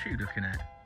What are you looking at?